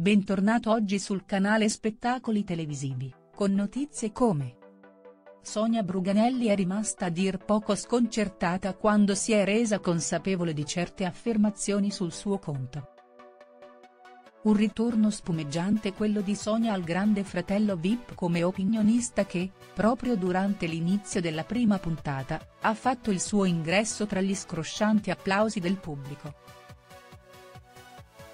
bentornato oggi sul canale Spettacoli Televisivi, con notizie come Sonia Bruganelli è rimasta a dir poco sconcertata quando si è resa consapevole di certe affermazioni sul suo conto. Un ritorno spumeggiante quello di Sonia al grande fratello Vip come opinionista che, proprio durante l'inizio della prima puntata, ha fatto il suo ingresso tra gli scroscianti applausi del pubblico.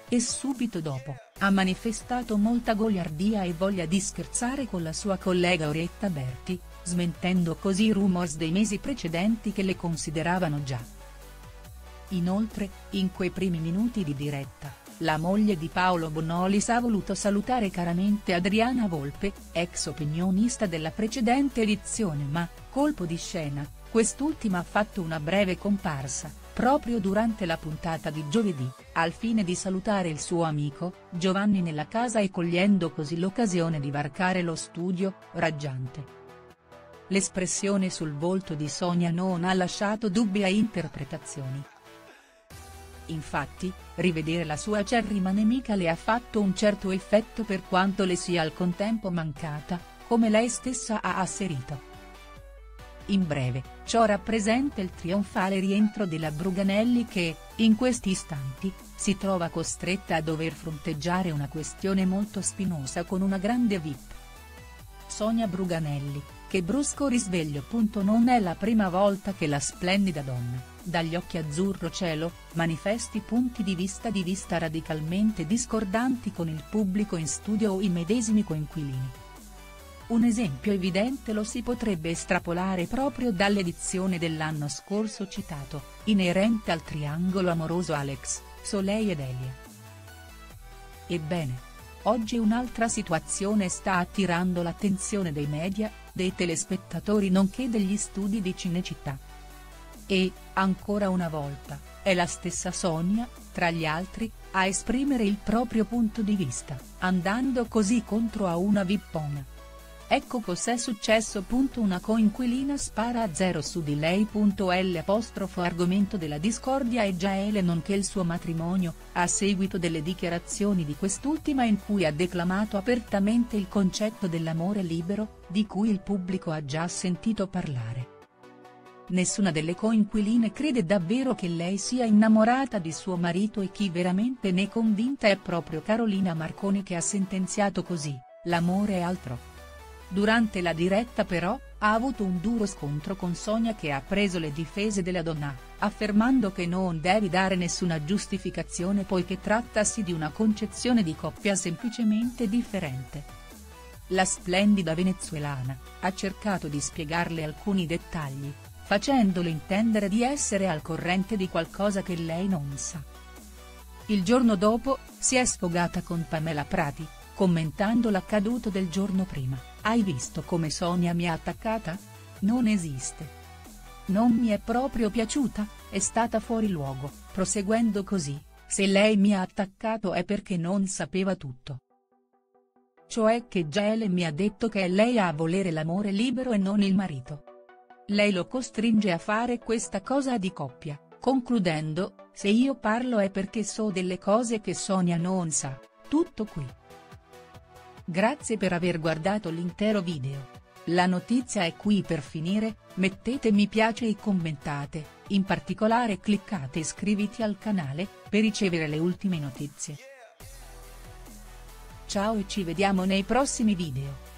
E subito dopo, ha manifestato molta goliardia e voglia di scherzare con la sua collega Orietta Berti, smentendo così i rumors dei mesi precedenti che le consideravano già. Inoltre, in quei primi minuti di diretta, la moglie di Paolo Bonolis ha voluto salutare caramente Adriana Volpe, ex opinionista della precedente edizione ma, colpo di scena, quest'ultima ha fatto una breve comparsa, proprio durante la puntata di giovedì, al fine di salutare il suo amico, Giovanni nella casa e cogliendo così l'occasione di varcare lo studio, raggiante. L'espressione sul volto di Sonia non ha lasciato dubbi a interpretazioni. Infatti, rivedere la sua acerrima nemica le ha fatto un certo effetto per quanto le sia al contempo mancata, come lei stessa ha asserito. In breve, ciò rappresenta il trionfale rientro della Bruganelli che, in questi istanti, si trova costretta a dover fronteggiare una questione molto spinosa con una grande VIP. Sonia Bruganelli, che brusco risveglio. Non è la prima volta che la splendida donna, dagli occhi azzurro cielo, manifesti punti di vista di vista radicalmente discordanti con il pubblico in studio o i medesimi coinquilini. Un esempio evidente lo si potrebbe estrapolare proprio dall'edizione dell'anno scorso citato, inerente al triangolo amoroso Alex, Soleil ed Elia. Ebbene. Oggi un'altra situazione sta attirando l'attenzione dei media, dei telespettatori nonché degli studi di Cinecittà. E, ancora una volta, è la stessa Sonia, tra gli altri, a esprimere il proprio punto di vista, andando così contro a una vippona. Ecco cos'è successo. Una coinquilina spara a zero su di lei. L apostrofo argomento della discordia è Gaele nonché il suo matrimonio, a seguito delle dichiarazioni di quest'ultima in cui ha declamato apertamente il concetto dell'amore libero, di cui il pubblico ha già sentito parlare. Nessuna delle coinquiline crede davvero che lei sia innamorata di suo marito e chi veramente ne è convinta è proprio Carolina Marconi che ha sentenziato così, l'amore è altro. Durante la diretta però, ha avuto un duro scontro con Sonia che ha preso le difese della donna, affermando che non devi dare nessuna giustificazione poiché trattasi di una concezione di coppia semplicemente differente. La splendida venezuelana, ha cercato di spiegarle alcuni dettagli, facendole intendere di essere al corrente di qualcosa che lei non sa. Il giorno dopo, si è sfogata con Pamela Prati, commentando l'accaduto del giorno prima, hai visto come Sonia mi ha attaccata? Non esiste. Non mi è proprio piaciuta, è stata fuori luogo, proseguendo così, se lei mi ha attaccato è perché non sapeva tutto. Cioè che Gele mi ha detto che è lei a volere l'amore libero e non il marito. Lei lo costringe a fare questa cosa di coppia, concludendo, se io parlo è perché so delle cose che Sonia non sa, tutto qui. Grazie per aver guardato l'intero video. La notizia è qui per finire, mettete mi piace e commentate, in particolare cliccate iscriviti al canale, per ricevere le ultime notizie. Ciao e ci vediamo nei prossimi video.